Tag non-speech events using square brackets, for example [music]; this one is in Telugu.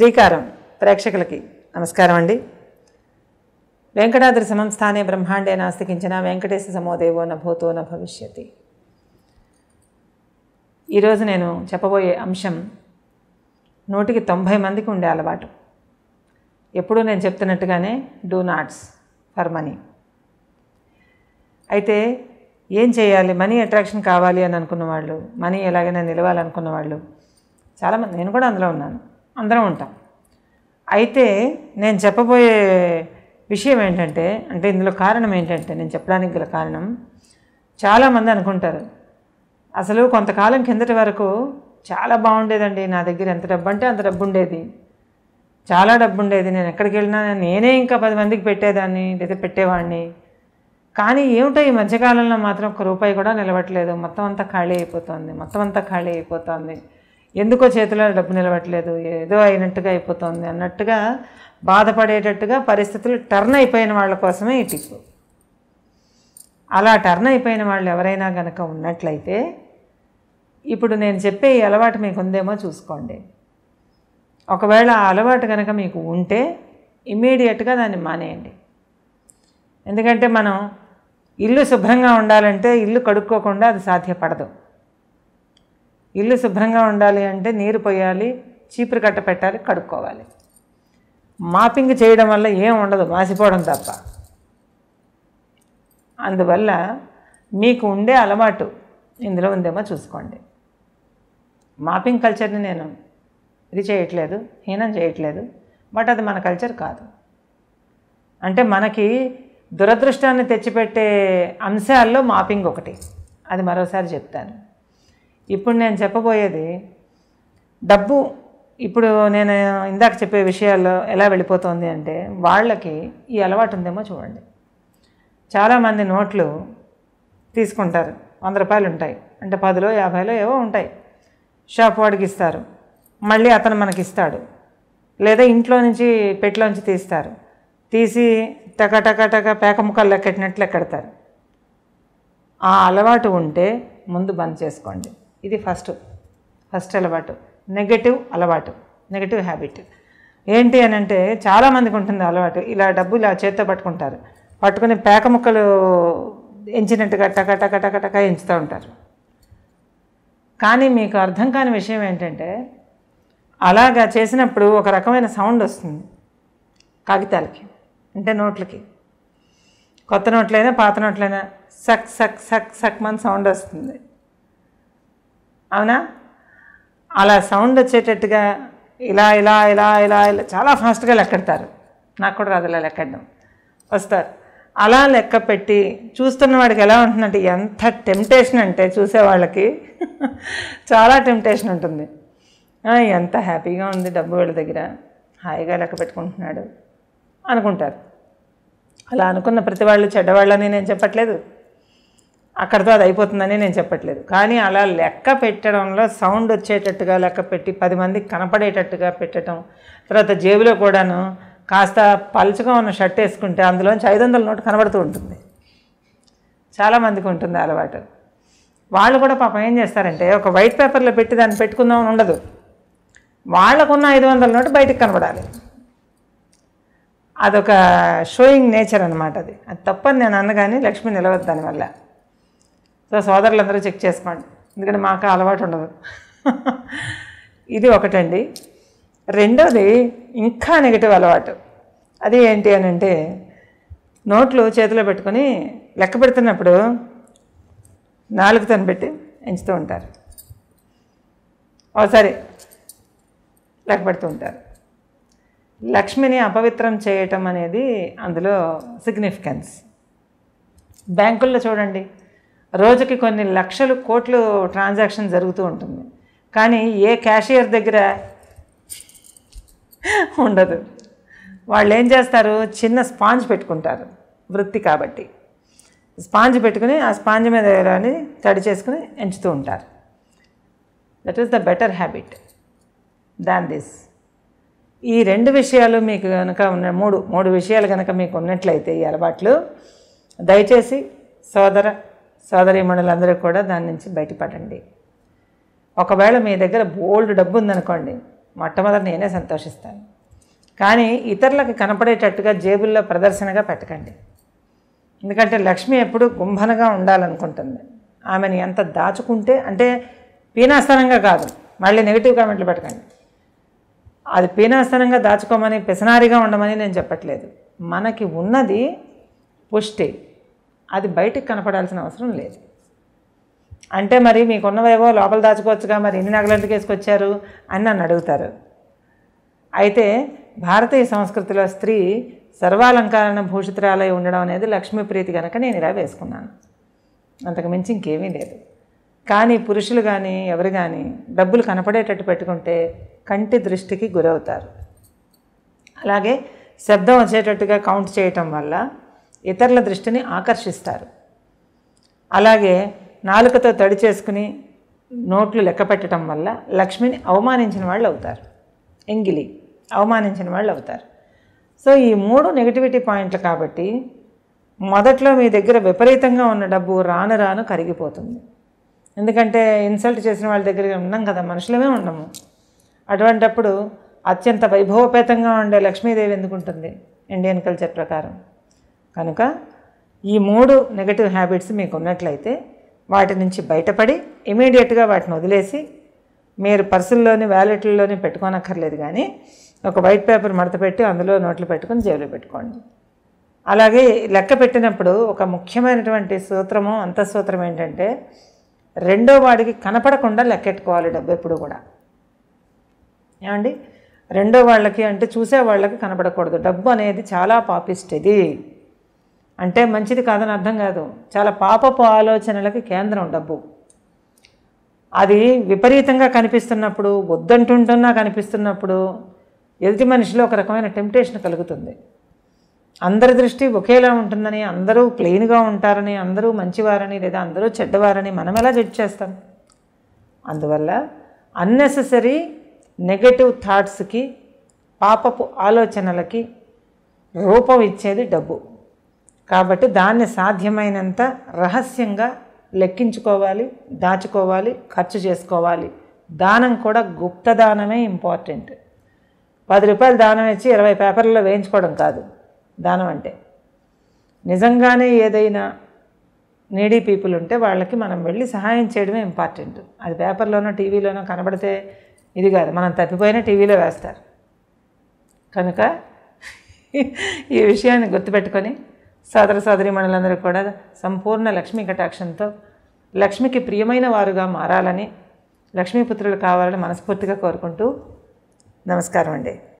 శ్రీకారం ప్రేక్షకులకి నమస్కారం అండి. వెంకటాద్రి సమంస్థానే బ్రహ్మాండే నాస్తికించిన వెంకటేశ సమోదేవో నభూతో భూతో న భవిష్యతి. ఈరోజు నేను చెప్పబోయే అంశం నూటికి తొంభై మందికి ఉండే అలవాటు. ఎప్పుడూ నేను చెప్తున్నట్టుగానే డూ నాట్స్ ఫర్ మనీ అయితే ఏం చేయాలి? మనీ అట్రాక్షన్ కావాలి అని అనుకున్న వాళ్ళు మనీ ఎలాగైనా నిలవాలనుకున్న వాళ్ళు చాలామంది నేను కూడా అందులో ఉన్నాను. అందరం ఉంటాం. అయితే నేను చెప్పబోయే విషయం ఏంటంటే అంటే ఇందులో కారణం ఏంటంటే నేను చెప్పడానికి గల కారణం చాలామంది అనుకుంటారు అసలు కొంతకాలం కిందటి వరకు చాలా బాగుండేదండి నా దగ్గర ఎంత డబ్బు అంటే అంత డబ్బు ఉండేది చాలా డబ్బు ఉండేది నేను ఎక్కడికి వెళ్ళినా నేనే ఇంకా పది మందికి పెట్టేదాన్ని లేదా పెట్టేవాడిని. కానీ ఏమిటో ఈ మధ్యకాలంలో మాత్రం ఒక రూపాయి కూడా నిలవట్లేదు మొత్తం అంతా ఖాళీ అయిపోతుంది మొత్తం అంతా ఖాళీ అయిపోతుంది. ఎందుకో చేతిలో డబ్బు నిలవట్లేదు ఏదో అయినట్టుగా అయిపోతుంది అన్నట్టుగా బాధపడేటట్టుగా పరిస్థితులు టర్న్ అయిపోయిన వాళ్ళ కోసమే ఈ టిప్పు అలా టర్న్ అయిపోయిన వాళ్ళు ఎవరైనా కనుక ఉన్నట్లయితే ఇప్పుడు నేను చెప్పే ఈ అలవాటు మీకు ఉందేమో చూసుకోండి. ఒకవేళ ఆ అలవాటు కనుక మీకు ఉంటే ఇమ్మీడియట్గా దాన్ని మానేయండి. ఎందుకంటే మనం ఇల్లు శుభ్రంగా ఉండాలంటే ఇల్లు కడుక్కోకుండా అది సాధ్యపడదు. ఇల్లు శుభ్రంగా ఉండాలి అంటే నీరు పోయాలి చీపురు కట్ట పెట్టాలి కడుక్కోవాలి. మాపింగ్ చేయడం వల్ల ఏం ఉండదు మాసిపోవడం తప్ప. అందువల్ల మీకు ఉండే అలవాటు ఇందులో ఉందేమో చూసుకోండి. మాపింగ్ కల్చర్ని నేను ఇది చేయట్లేదు హీనం చేయట్లేదు బట్ అది మన కల్చర్ కాదు. అంటే మనకి దురదృష్టాన్ని తెచ్చిపెట్టే అంశాల్లో మాపింగ్ ఒకటి. అది మరోసారి చెప్తాను. ఇప్పుడు నేను చెప్పబోయేది డబ్బు ఇప్పుడు నేను ఇందాక చెప్పే విషయాల్లో ఎలా వెళ్ళిపోతుంది అంటే వాళ్ళకి ఈ అలవాటు ఉందేమో చూడండి. చాలామంది నోట్లు తీసుకుంటారు. వంద రూపాయలు ఉంటాయి. అంటే పదిలో యాభైలో ఏవో ఉంటాయి. షాప్ వాడికి ఇస్తారు. మళ్ళీ అతను మనకి ఇస్తాడు లేదా ఇంట్లో నుంచి పెట్టిలోంచి తీస్తారు. తీసి టక టక టక పేక ముక్కలు లెక్కెట్టినట్లు ఎక్కడతారు ఆ అలవాటు ఉంటే ముందు బంద్ చేసుకోండి. ఇది ఫస్ట్ ఫస్ట్ అలవాటు. నెగటివ్ అలవాటు. నెగటివ్ హ్యాబిట్ ఏంటి అని అంటే చాలామందికి ఉంటుంది అలవాటు. ఇలా డబ్బు ఇలా చేత్తో పట్టుకుంటారు. పట్టుకుని పేక ముక్కలు ఎంచినట్టుగా టక టక టక టక ఎంచుతూ ఉంటారు. కానీ మీకు అర్థం కాని విషయం ఏంటంటే అలాగా చేసినప్పుడు ఒక రకమైన సౌండ్ వస్తుంది. కాగితాలకి అంటే నోట్లకి. కొత్త నోట్లైనా పాత నోట్లైనా సక్ సక్ సక్ సక్ మన సౌండ్ వస్తుంది. అవునా? అలా సౌండ్ వచ్చేటట్టుగా ఇలా ఇలా ఇలా ఇలా ఇలా చాలా ఫాస్ట్గా లెక్కెడతారు. నాకు కూడా రాదు ఇలా లెక్కెడడం వస్తారు. అలా లెక్క పెట్టి చూస్తున్న వాడికి ఎలా ఉంటుందంటే ఎంత టెంప్టేషన్ అంటే చూసేవాళ్ళకి [laughs] చాలా టెంప్టేషన్ ఉంటుంది. ఎంత హ్యాపీగా ఉంది డబ్బు వీళ్ళ దగ్గర. హాయిగా లెక్క పెట్టుకుంటున్నాడు అనుకుంటారు. అలా అనుకున్న ప్రతి వాళ్ళు చెడ్డవాళ్ళని నేను చెప్పట్లేదు. అక్కడితో అది అయిపోతుందని నేను చెప్పట్లేదు. కానీ అలా లెక్క పెట్టడంలో సౌండ్ వచ్చేటట్టుగా లెక్క పెట్టి పది మందికి కనపడేటట్టుగా పెట్టడం తర్వాత జేబులో కూడాను కాస్త పలుచగా ఉన్న షర్ట్ వేసుకుంటే అందులోంచి ఐదు వందల నోటు కనబడుతూ ఉంటుంది. చాలామందికి ఉంటుంది అలవాటు. వాళ్ళు కూడా పాపం ఏం చేస్తారంటే ఒక వైట్ పేపర్లో పెట్టి దాన్ని పెట్టుకుందామని ఉండదు. వాళ్ళకున్న ఐదు వందల నోటు బయటికి కనబడాలి. అదొక షోయింగ్ నేచర్ అనమాట అది. అది తప్పని నేను అన్నగాని లక్ష్మి నిలవద్దు దానివల్ల సో సోదరులందరూ చెక్ చేసుకోండి. ఎందుకంటే మాకు అలవాటు ఉండదు. ఇది ఒకటండి. రెండోది ఇంకా నెగిటివ్ అలవాటు. అది ఏంటి అని అంటే నోట్లు చేతిలో పెట్టుకొని లెక్క పెడుతున్నప్పుడు నాలుగుతో పెట్టి ఎంచుతూ ఉంటారు. ఒకసారి లెక్క పెడుతూ ఉంటారు. లక్ష్మిని అపవిత్రం చేయటం అనేది అందులో సిగ్నిఫికెన్స్ బ్యాంకుల్లో చూడండి. రోజుకి కొన్ని లక్షలు కోట్లు ట్రాన్సాక్షన్ జరుగుతూ ఉంటుంది. కానీ ఏ క్యాషియర్ దగ్గర ఉండదు. వాళ్ళు ఏం చేస్తారు? చిన్న స్పాంజ్ పెట్టుకుంటారు. వృత్తి కాబట్టి. స్పాంజ్ పెట్టుకుని ఆ స్పాంజ్ మీద అని తడి చేసుకుని ఎంచుతూ ఉంటారు. That is the better habit than this ఈ రెండు విషయాలు మీకు కనుక ఉన్న మూడు మూడు విషయాలు కనుక మీకు ఉన్నట్లయితే ఈ అలవాట్లు దయచేసి సోదర సోదరీమణులందరూ కూడా దాని నుంచి బయటపడండి. ఒకవేళ మీ దగ్గర బోల్డ్ డబ్బు ఉందనుకోండి మొట్టమొదటి నేనే సంతోషిస్తాను. కానీ ఇతరులకు కనపడేటట్టుగా జేబుల్లో ప్రదర్శనగా పెట్టకండి. ఎందుకంటే లక్ష్మి ఎప్పుడు గుంభనగా ఉండాలనుకుంటుంది. ఆమెను ఎంత దాచుకుంటే అంటే పీనాస్తనంగా కాదు మళ్ళీ నెగిటివ్ కామెంట్లు పెట్టకండి. అది పీనాస్తనంగా దాచుకోమని పిసనారిగా ఉండమని నేను చెప్పట్లేదు. మనకి ఉన్నది పుష్టి. అది బయటికి కనపడాల్సిన అవసరం లేదు. అంటే మరి మీకున్నవేవో లోపల దాచుకోవచ్చుగా మరి ఎన్ని నగలంటికి వేసుకొచ్చారు అని నన్ను అడుగుతారు. అయితే భారతీయ సంస్కృతిలో స్త్రీ సర్వాలంకారణ భూషితురాలై ఉండడం అనేది లక్ష్మీ ప్రీతి కనుక నేను ఇలా వేసుకున్నాను. అంతకు మించి ఇంకేమీ లేదు. కానీ పురుషులు కానీ ఎవరు కానీ డబ్బులు కనపడేటట్టు పెట్టుకుంటే కంటి దృష్టికి గురవుతారు. అలాగే శబ్దం వచ్చేటట్టుగా కౌంట్ చేయటం వల్ల ఇతరుల దృష్టిని ఆకర్షిస్తారు. అలాగే నాలుకతో తడి చేసుకుని నోట్లు లెక్క పెట్టడం వల్ల లక్ష్మిని అవమానించిన వాళ్ళు అవుతారు. ఎంగిలి అవమానించిన వాళ్ళు అవుతారు. సో ఈ మూడు నెగిటివిటీ పాయింట్లు కాబట్టి మొదట్లో మీ దగ్గర విపరీతంగా ఉన్న డబ్బు రాను రాను కరిగిపోతుంది. ఎందుకంటే ఇన్సల్ట్ చేసిన వాళ్ళ దగ్గర ఉన్నాం కదా మనుషులమే ఉండము అటువంటప్పుడు అత్యంత వైభవపేతంగా ఉండే లక్ష్మీదేవి ఎందుకు ఉంటుంది ఇండియన్ కల్చర్ ప్రకారం. కనుక ఈ మూడు నెగటివ్ హ్యాబిట్స్ మీకు ఉన్నట్లయితే వాటి నుంచి బయటపడి ఇమీడియట్గా వాటిని వదిలేసి మీరు పర్సుల్లోని వ్యాలెట్లలోని పెట్టుకోనక్కర్లేదు కానీ ఒక వైట్ పేపర్ మడత పెట్టి అందులో నోట్లు పెట్టుకొని జేబులో పెట్టుకోండి. అలాగే లెక్క పెట్టినప్పుడు ఒక ముఖ్యమైనటువంటి సూత్రము అంతఃసూత్రం ఏంటంటే రెండో వాడికి కనపడకుండా లెక్కెట్టుకోవాలి డబ్బు ఎప్పుడు కూడా. ఏమండి? రెండో వాళ్ళకి అంటే చూసే వాళ్ళకి కనపడకూడదు. డబ్బు అనేది చాలా పాపిస్ట్ ఇది అంటే మంచిది కాదని అర్థం కాదు. చాలా పాపపు ఆలోచనలకి కేంద్రం డబ్బు. అది విపరీతంగా కనిపిస్తున్నప్పుడు వద్దంటుంటున్నా కనిపిస్తున్నప్పుడు ఎదుటి మనిషిలో ఒక రకమైన టెంప్టేషన్ కలుగుతుంది. అందరి దృష్టి ఒకేలా ఉంటుందని అందరూ ప్లెయిన్గా ఉంటారని అందరూ మంచివారని లేదా అందరూ చెడ్డవారని మనం ఎలా జడ్జ్ చేస్తాం? అందువల్ల అన్నెసెసరీ నెగటివ్ థాట్స్కి పాపపు ఆలోచనలకి రూపం ఇచ్చేది డబ్బు. కాబట్టి దాన్ని సాధ్యమైనంత రహస్యంగా లెక్కించుకోవాలి దాచుకోవాలి ఖర్చు చేసుకోవాలి. దానం కూడా గుప్త దానమే ఇంపార్టెంట్. పది రూపాయలు దానం ఇచ్చి ఇరవై పేపర్లలో వేయించుకోవడం కాదు. దానం అంటే నిజంగానే ఏదైనా నీడీ పీపుల్ ఉంటే వాళ్ళకి మనం వెళ్ళి సహాయం చేయడమే ఇంపార్టెంట్. అది పేపర్లోనో టీవీలోనో కనబడితే ఇది కాదు. మనం తప్పిపోయినా టీవీలో వేస్తారు. కనుక ఈ విషయాన్ని గుర్తుపెట్టుకొని సోదర సోదరి మనులందరూ కూడా సంపూర్ణ లక్ష్మీ కటాక్షంతో లక్ష్మికి ప్రియమైన వారుగా మారాలని లక్ష్మీపుత్రులు కావాలని మనస్ఫూర్తిగా కోరుకుంటూ నమస్కారం అండి.